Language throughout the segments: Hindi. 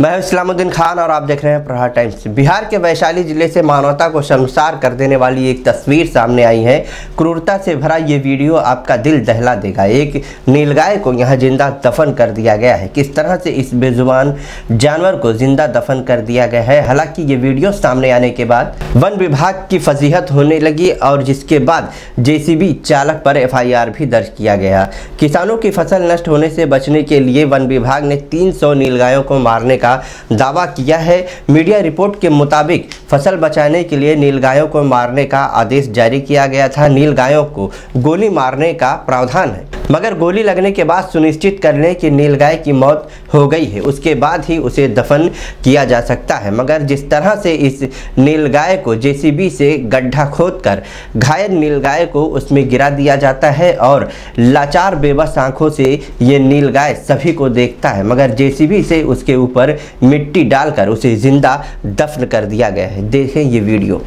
मैं इस्लामुद्दीन खान और आप देख रहे हैं प्रहार टाइम्स। बिहार के वैशाली ज़िले से मानवता को शर्मसार कर देने वाली एक तस्वीर सामने आई है। क्रूरता से भरा ये वीडियो आपका दिल दहला देगा। एक नीलगाय को यहाँ ज़िंदा दफन कर दिया गया है। किस तरह से इस बेजुबान जानवर को ज़िंदा दफन कर दिया गया है? हालाँकि ये वीडियो सामने आने के बाद वन विभाग की फजीहत होने लगी और जिसके बाद जेसीबी चालक पर एफआईआर भी दर्ज किया गया। किसानों की फ़सल नष्ट होने से बचने के लिए वन विभाग ने तीन सौ नीलगायों को मारने का का दावा किया है। मीडिया रिपोर्ट के मुताबिक फ़सल बचाने के लिए नीलगायों को मारने का आदेश जारी किया गया था। नीलगायों को गोली मारने का प्रावधान है। मगर गोली लगने के बाद सुनिश्चित कर लें कि नीलगाय की मौत हो गई है। उसके बाद ही उसे दफन किया जा सकता है। मगर जिस तरह से इस नीलगाय को जेसीबी से गड्ढा खोदकर घायल नीलगाय को उसमें गिरा दिया जाता है और लाचार बेबस आँखों से ये नीलगाय सभी को देखता है। मगर जेसीबी से उसके ऊपर मिट्टी डालकर उसे ज़िंदा दफन कर दिया गया है। देखें ये वीडियो।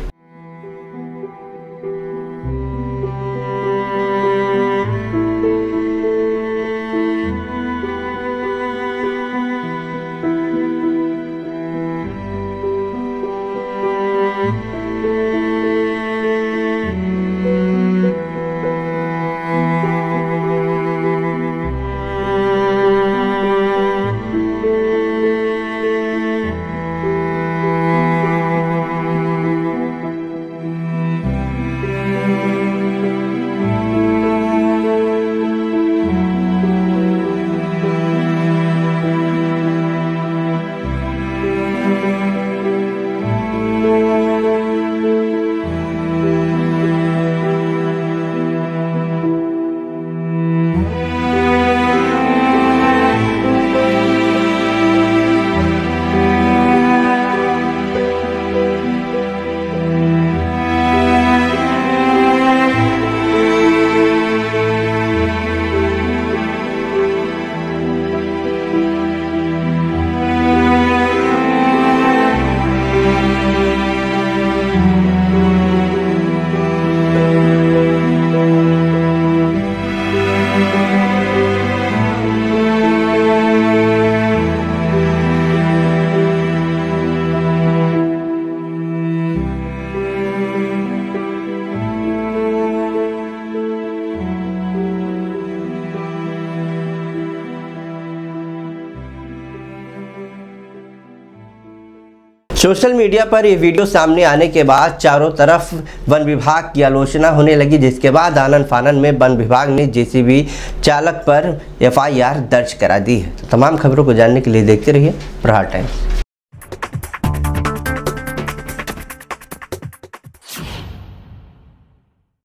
सोशल मीडिया पर ये वीडियो सामने आने के बाद चारों तरफ़ वन विभाग की आलोचना होने लगी, जिसके बाद आनंद फानन में वन विभाग ने जेसीबी चालक पर एफआईआर दर्ज करा दी है। तो तमाम खबरों को जानने के लिए देखते रहिए प्रहार टाइम्स।